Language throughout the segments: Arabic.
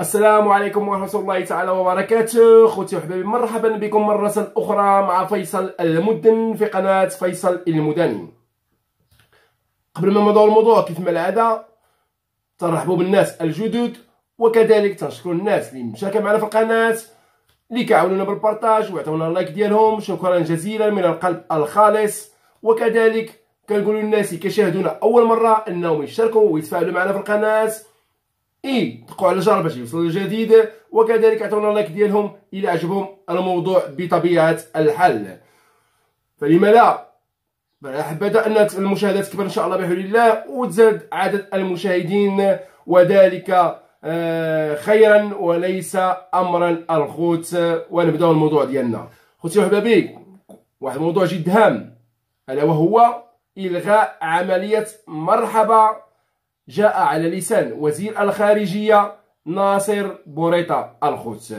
السلام عليكم ورحمة الله تعالى وبركاته. خوتي وحبابي مرحبا بكم مرة أخرى مع فيصل المدن في قناة فيصل المدني. قبل ما نبداو الموضوع كيف ما العادة ترحبوا بالناس الجدد وكذلك تنشكروا الناس اللي مشاركة معنا في القناة اللي كيعاونونا بالبارطاج ويعطيونا اللايك ديالهم. شكرا جزيلا من القلب الخالص. وكذلك كنقولوا للناس اللي كيشاهدونا أول مرة أنهم يشاركوا ويتفاعلوا معنا في القناة. إي دقوا على الجرس باش يوصلوا الجديد وكذلك عطونا اللايك ديالهم إلى عجبهم الموضوع بطبيعة الحال. فلما لا؟ حبذا أن المشاهدات تكبر إن شاء الله بحول الله وتزاد عدد المشاهدين وذلك آه، خيرا وليس امرا الخوت. ونبداو الموضوع ديالنا. خوتي وحبابي واحد الموضوع جد هام ألا وهو إلغاء عملية مرحبا جاء على لسان وزير الخارجية ناصر بوريطة الخوت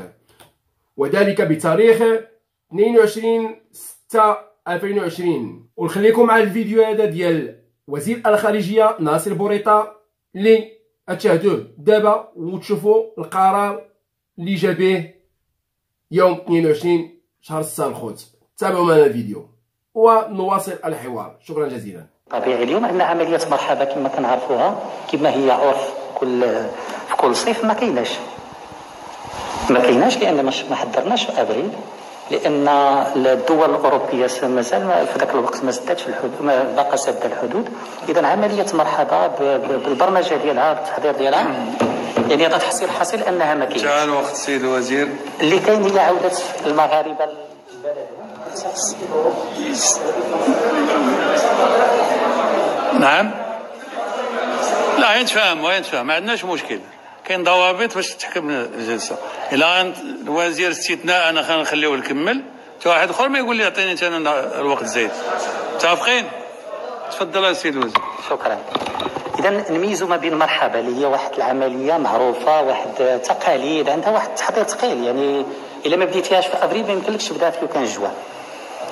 وذلك بتاريخ 22 6 2020 ونخليكم مع الفيديو هذا ديال وزير الخارجية ناصر بوريطة اللي تشاهدوه دابا وتشوفوا القرار اللي جا به يوم 22 شهر 6 الخوت تابعوا معنا الفيديو. ونواصل الحوار. شكرا جزيلا. طبيعي اليوم عندنا عملية مرحبا كما كنعرفوها كما هي عرف كل في كل صيف ما كايناش. ما كايناش لأن ما حضرناش في أبريل لأن الدول الأوروبية مازال في ذاك الوقت ما سداتش الحدود ما باقا سد الحدود. اذا عملية مرحبا بالبرمجة ديالها بالتحضير ديالها. يعني هذا تحصيل حاصل أنها ما كاينش. جاء الوقت السيد الوزير. اللي كاين هي عودة المغاربة نعم. لا ينتفاهم وينتفاهم ما عندناش مشكل. كاين ضوابط باش تحكم الجلسة. الا الوزير استثناء أنا خلينخليوه يكمل. حتى واحد آخر ما يقول لي عطيني أنا الوقت زايد. متفقين؟ تفضل السيد الوزير شكرا. اذا نميزوا ما بين مرحبا اللي هي واحد العملية معروفة واحد تقاليد عندها واحد التحضير ثقيل يعني إلا ما بديتيهاش في افريل ما يمكنلكش تبدأ في كان جوان.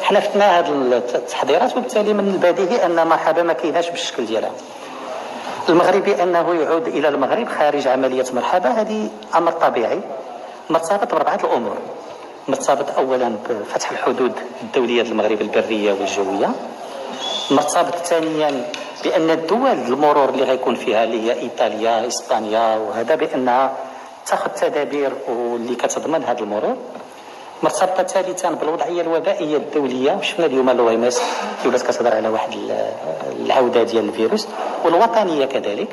حنا فتنا هذه التحضيرات وبالتالي من البديهي أن مرحبا ما كايناش بالشكل ديالها. المغربي أنه يعود إلى المغرب خارج عملية مرحبا هذه أمر طبيعي مرتبط بأربعة الأمور. مرتبط اولا بفتح الحدود الدولية للمغرب البرية والجوية. مرتبط ثانيا بأن الدول المرور اللي غيكون فيها اللي هي إيطاليا إسبانيا وهذا بأنها تأخذ تدابير واللي كتضمن هذا المرور. مرتبطة ثالثا بالوضعية الوبائية الدولية. وشفنا اليوم ال OMS ولات كتهضر على واحد العودة ديال الفيروس والوطنية كذلك.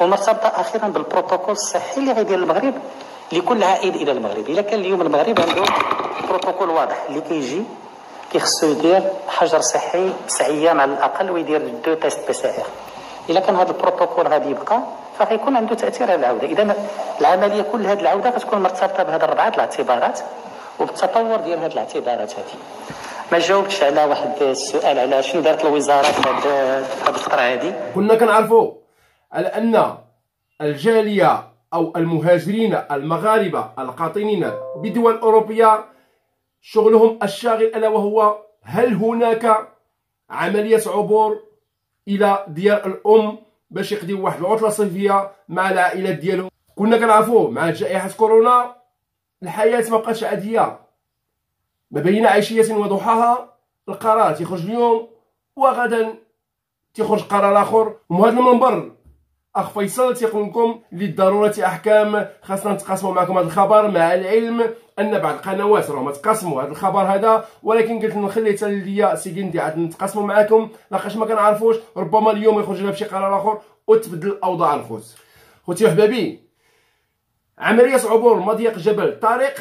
ومرتبطة أخيرا بالبروتوكول الصحي اللي غيدير المغرب لكل عائد إلى المغرب. إلا كان اليوم المغرب عنده بروتوكول واضح اللي كيجي كيخصو يدير حجر صحي تسع أيام على الأقل ويدير deux tests PCR. إلا كان هذا البروتوكول غادي يبقى فغيكون عنده تأثير على العودة. اذا العملية كل هذه العودة غتكون مرتبطة بهذه الاربعه الاعتبارات وبالتطور ديال هذه الاعتبارات هذه ما جاوبتش على واحد السؤال على شنو دارت الوزارة في هذه الفترة هذه كنا كنعرفوا على أن الجالية أو المهاجرين المغاربة القاطنين بدول أوروبية شغلهم الشاغل ألا وهو هل هناك عملية عبور إلى ديار الأم باش يقضيو واحد العطلة صيفية مع العائلات ديالهم؟ كنا كنعرفوا مع جائحة كورونا الحياة ما بقاتش عادية. ما بين عشيه وضحاها القرار تيخرج اليوم وغدا تيخرج قرار آخر. ومن هذا المنبر أخ فيصل تيقول لكم للضرورة أحكام. خاصنا نتقاسموا معكم هذا الخبر مع العلم أن بعض القنوات راهم تقاسموا هذا الخبر هذا. ولكن قلت نخلي حتى ليا سيكندي عاد نتقاسموا معكم. لاخاطش ما كنعرفوش ربما اليوم يخرج لنا بشي قرار آخر وتبدل الأوضاع الخوت. خوتي وحبابي عملية عبور مضيق جبل طارق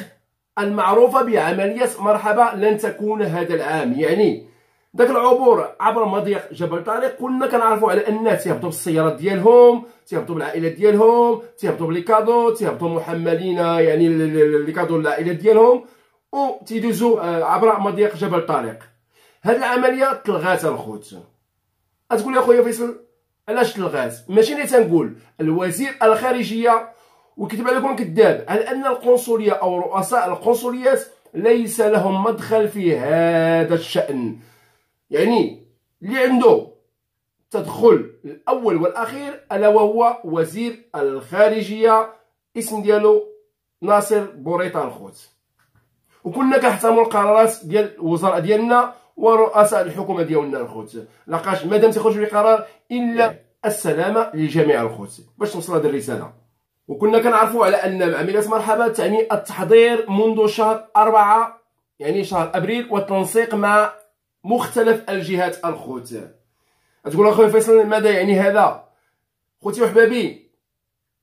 المعروفة بعملية مرحبا لن تكون هذا العام. يعني داك العبور عبر مضيق جبل طارق كنا كنعرفوا على ان تيهبطوا بالسيارات ديالهم تيهبطوا بالعائلات ديالهم تيهبطوا ب les cadeaux تيهبطوا محملين يعني les cadeaux العائلات ديالهم وتيدوزوا آه، عبر مضيق جبل طارق. هاد العملية تلغات الخوت. تقول يا خويا فيصل علاش تلغات؟ ماشي اللي تنقول الوزير الخارجية وكتب عليكم كذاب. على أن القنصلية أو رؤساء القنصليات ليس لهم مدخل في هذا الشأن؟ يعني اللي عنده تدخل الأول والأخير ألا وهو وزير الخارجية اسم ديالو ناصر بوريطة الخوت. وكنا كنحترموا القرارات ديال الوزراء ديالنا ورؤساء الحكومة ديالنا الخوت. لقاش مادام تيخرج بقرار إلا السلامة لجميع الخوت. باش توصل هذه الرسالة. وكنا كنعرفوا على أن عمليه مرحبا تعني التحضير منذ شهر أربعة يعني شهر أبريل والتنسيق مع مختلف الجهات الخوت. تقول اخويا فيصل ماذا يعني هذا؟ خوتي وحبابي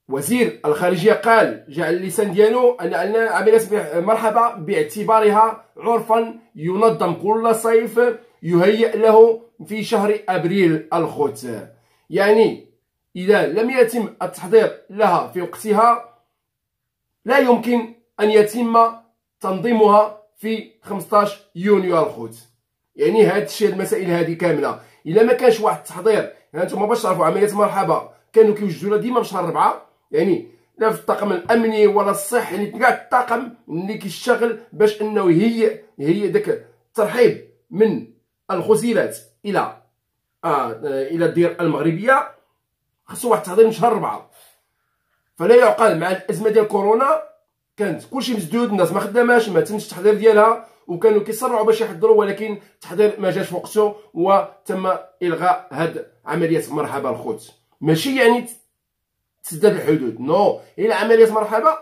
وزير الخارجية قال جعل اللسان ديالو أن عمليه مرحبا باعتبارها عرفا ينظم كل صيف يهيئ له في شهر أبريل الخوت. يعني إذا لم يتم التحضير لها في وقتها لا يمكن أن يتم تنظيمها في 15 يونيو الخوت. يعني هاد الشيء المسائل هذه كاملة. إلا ما كانش واحد التحضير يعني باش تعرفوا عملية مرحبا كانوا كيوجدوها ديما في شهر 4 يعني لا في الطاقم الأمني ولا الصحي يعني كاع الطاقم اللي كيشتغل باش أنه يهيئ يهيئ داك الترحيب من الخزيلات إلى آه إلى الديار المغربية. خصو واحد التحضير من شهر 4 فلا يعقل مع الأزمة ديال كورونا كانت كلشي مسدود الناس ما خداماش ما تمش التحضير ديالها وكانوا كيسرعوا باش يحضروا ولكن التحضير ما جاش وقته وتم إلغاء هاد عملية مرحبا الخوت. ماشي يعني تسدد الحدود نو. هي العملية مرحبا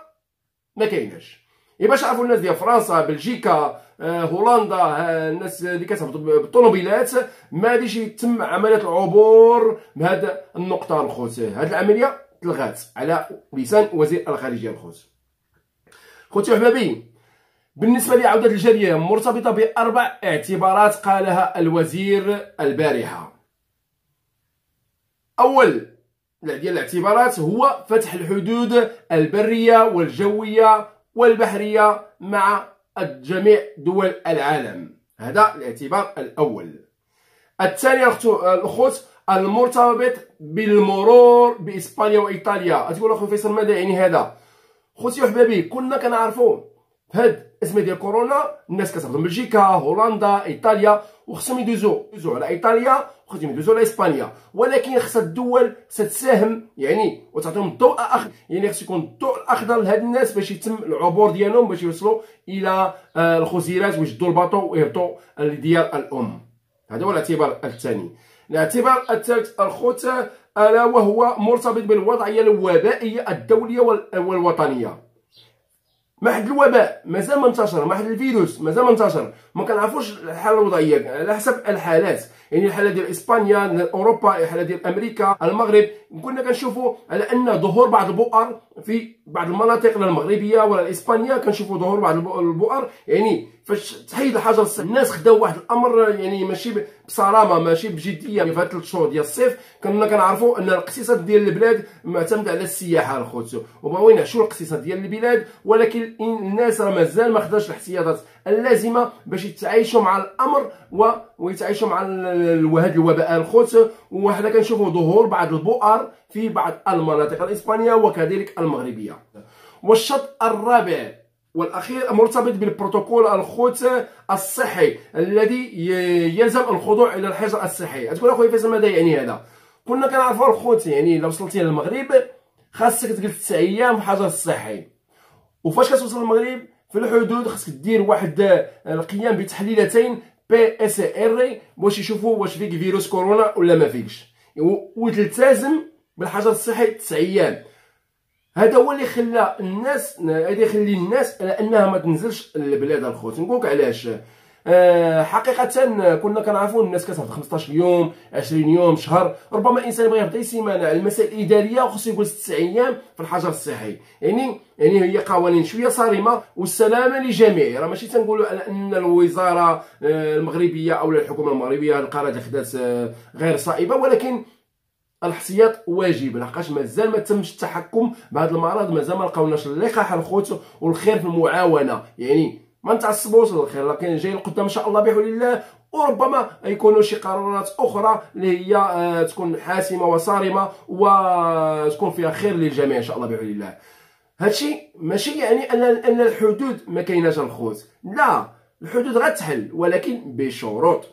ما كايناش. اي باش عرفوا الناس ديال فرنسا بلجيكا آه، هولندا آه، الناس اللي كتهبط بالطوموبيلات. ما غاديش يتم عملية العبور بهذا النقطة الخوت هذه العملية تلغات على لسان وزير الخارجية الخوت خوتي وحبابي بالنسبة لعودة الجاليه مرتبطة بأربع اعتبارات قالها الوزير البارحة. أول ديال الاعتبارات هو فتح الحدود البرية والجوية والبحرية مع جميع دول العالم. هذا الاعتبار الأول. الثاني الأخوت المرتبط بالمرور بإسبانيا وإيطاليا. تقول اخويا فيصل ماذا يعني هذا؟ خوتي وحبابي كنا كنعرفوا هاد الازمه ديال كورونا الناس كتهضر بلجيكا هولندا إيطاليا وخصهم يدوزو يدوزو على إيطاليا وخصهم يدوزو على إسبانيا. ولكن خص الدول تساهم يعني وتعطيهم الضوء الاخضر يعني خص يكون الضوء الاخضر لهاد الناس باش يتم العبور ديالهم باش يوصلوا إلى آه، الخزيرات ويشدوا الباطو ويهبطوا لديار الأم. هذا هو الاعتبار الثاني. الاعتبار الثالث الخوت ألا وهو مرتبط بالوضعية الوبائية الدولية والوطنية. ما حد الوباء مازال ما انتشر ما حد الفيروس مازال ما انتشر. ما كنعرفوش الحاله الوضعية على حسب الحالات. يعني الحالة ديال إسبانيا أوروبا الحالة ديال أمريكا المغرب. كنا كنشوفوا على أن ظهور بعض البؤر في بعض المناطق المغربية ولا الإسبانية. كنشوفوا ظهور بعض البؤر. يعني فاش تحيد الحجر الناس خداو واحد الأمر يعني ماشي بصرامة ماشي بجدية. في هاد ثلاث شهور ديال الصيف كنا كنعرفوا أن الاقتصاد ديال البلاد معتمد على السياحة الخوت وبغاو ينعشوا الاقتصاد ديال البلاد ولكن الناس راه مازال ما خداش الاحتياطات. اللازمة باش يتعايشوا مع الأمر و... ويتعايشوا مع هذا الوباء الخوت. وحنا كنشوفوا ظهور بعض البؤر في بعض المناطق الإسبانية وكذلك المغربية. والشط الرابع والأخير مرتبط بالبروتوكول الخوت الصحي الذي يلزم الخضوع إلى الحجر الصحي. تقول اخويا فيصل ماذا يعني هذا؟ كنا كنعرفوا الخوت يعني لو وصلتي للمغرب خاصك تجلس 9 أيام في الحجر الصحي. وفاش كتوصل للمغرب في الحدود خاصك دير واحد القيام بتحليلتين PCR باش يشوفوا واش فيك فيروس كورونا ولا ما فيكش. وتلتزم بالحجر الصحي 9 أيام. هذا هو اللي خلى الناس هذا يخلي الناس على أنها ما تنزلش للبلاد الخوت. نقولك علاش؟ آه حقيقة كنا كنعرفوا الناس كتهبط 15 يوم 20 يوم شهر. ربما الإنسان يهبط سيمانة على المسائل الإدارية وخصو يقول 6 أيام في الحجر الصحي. يعني يعني هي قوانين شوية صارمة والسلامه للجميع. راه ماشي تنقولوا على أن الوزارة آه، المغربية أو الحكومة المغربية القرارات اللي خدات آه، غير صائبة. ولكن الاحتياط واجب لحقاش مازال ما تمش التحكم بهذا المرض مازال ما لقاوناش اللقاح الخوت والخير في المعاونة. يعني ما نتعصبوش للخير لكن جاي القدام إن شاء الله بحول الله وربما يكونوا شي قرارات أخرى اللي هي آه، تكون حاسمة وصارمة وتكون فيها خير للجميع إن شاء الله بحول الله هادشي ماشي يعني أن أن الحدود ما كايناش الخوت لا الحدود غتحل ولكن بشروط.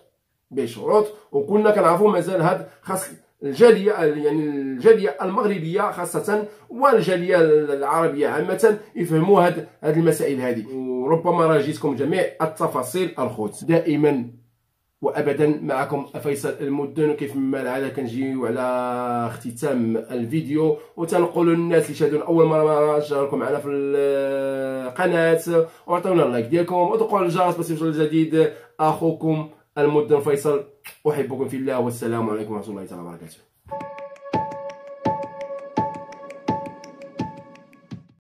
بشروط. وكنا كنعرفوا مازال هاد خاص الجالية يعني الجالية المغربية خاصة والجالية العربية عامة يفهموا هذه المسائل هذه وربما راه جيتكم جميع التفاصيل الخوت. دائما وابدا معكم فيصل المدن. كيف ما العادة كنجيو على اختتام الفيديو وتنقولوا للناس اللي شاهدونا أول مرة شاركوا معنا في القناة. وعطيونا اللايك ديالكم على الجرس باش يوصل الجديد أخوكم المدن فيصل أحبكم في الله والسلام عليكم ورحمة الله تعالى وبركاته.